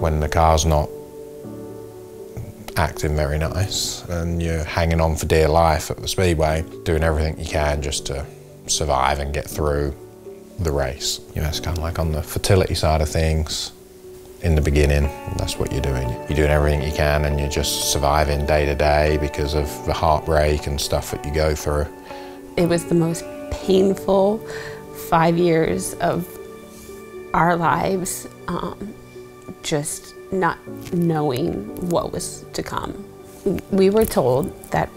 When the car's not acting very nice and you're hanging on for dear life at the speedway, doing everything you can just to survive and get through the race. You know, it's kind of like on the fertility side of things. In the beginning, that's what you're doing. You're doing everything you can and you're just surviving day to day because of the heartbreak and stuff that you go through. It was the most painful five years of our lives, um, just not knowing what was to come. We were told that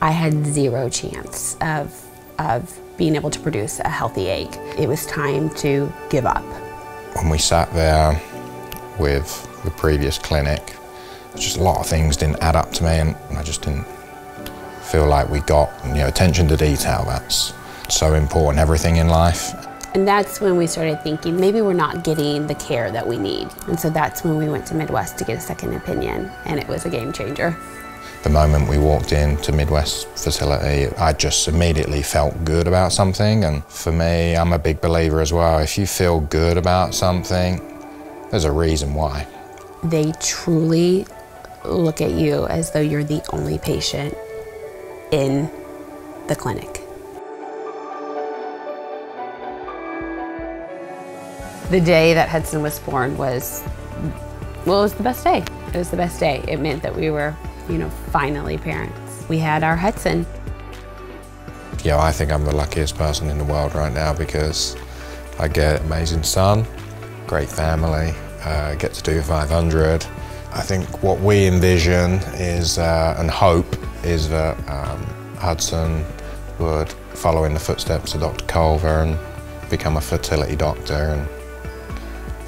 I had zero chance of, of being able to produce a healthy egg. It was time to give up. When we sat there with the previous clinic, just a lot of things didn't add up to me and I just didn't feel like we got, you know, attention to detail, that's so important, everything in life. And that's when we started thinking maybe we're not getting the care that we need. And so that's when we went to Midwest to get a second opinion, and it was a game changer. The moment we walked into Midwest facility, I just immediately felt good about something. And for me, I'm a big believer as well. If you feel good about something, there's a reason why. They truly look at you as though you're the only patient in the clinic. The day that Hudson was born was, well, it was the best day. It was the best day. It meant that we were, you know, finally parents. We had our Hudson. Yeah, I think I'm the luckiest person in the world right now because I get amazing son, great family, uh, get to do 500. I think what we envision is, uh, and hope, is that um, Hudson would follow in the footsteps of Dr. Culver and become a fertility doctor and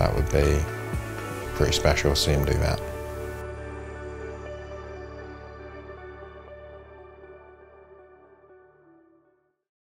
that would be pretty special to see him do that.